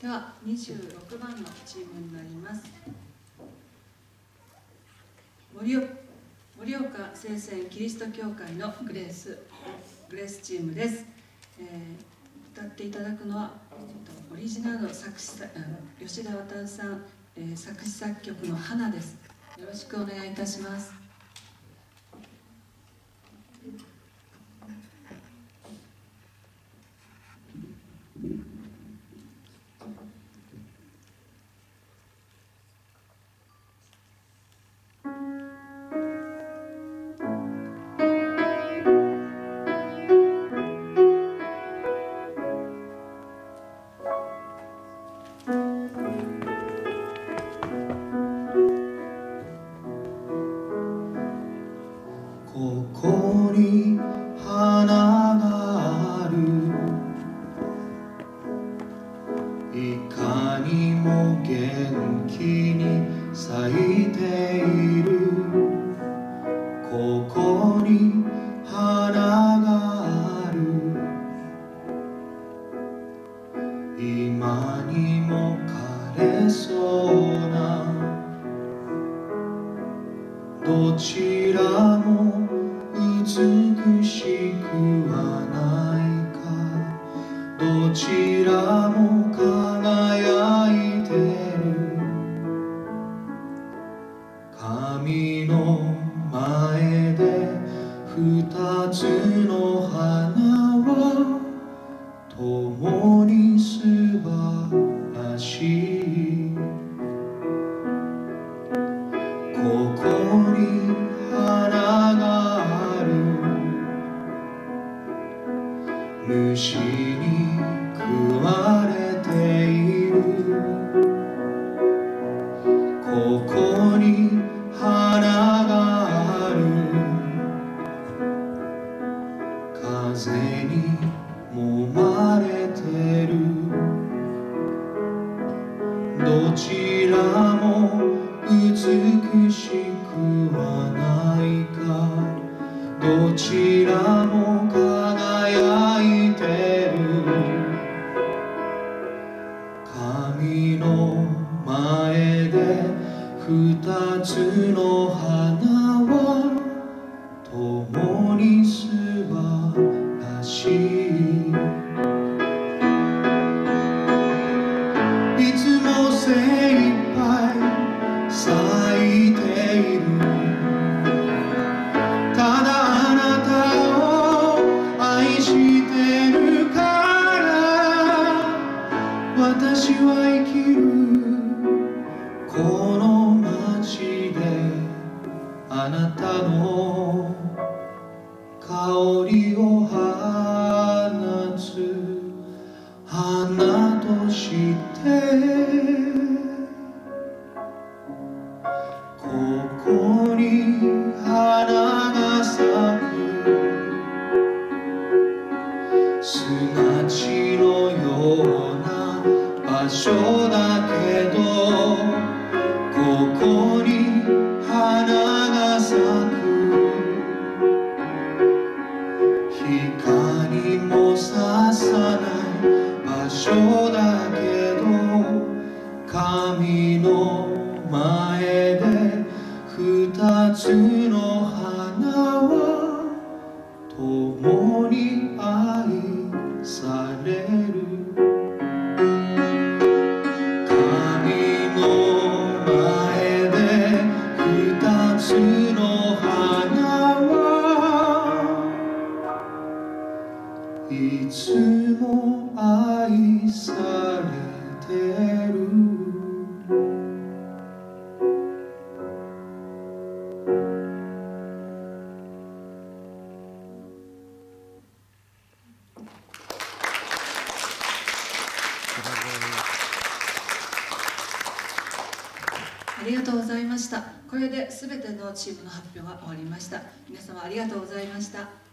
では26番のチームになります。盛岡聖戦キリスト教会のグレースグレースチームです、えー、歌っていただくのは、えー、オリジナルの作詞吉田渡さん、えー、作詞作曲の「花」です。よろしくお願いいたします。ここに花がある。いかにも元気に咲いている。ここに花がある。今にも枯れそうな。どちちらも輝いてる。神の前で二つの花は共に素晴らしい。ここに花がある。虫に揉まれてる。どちらも美しくはないか。どちらも輝いてる。神の前で二つの花精一杯咲いている。ただあなたを愛してるから私は生きる。この街であなたの香りを放つ。花とし場所だけどここに花が咲く。光もささない場所だけど神の前で二ついつもありありがとうございました。これで全てのチームの発表が終わりました。皆様ありがとうございました。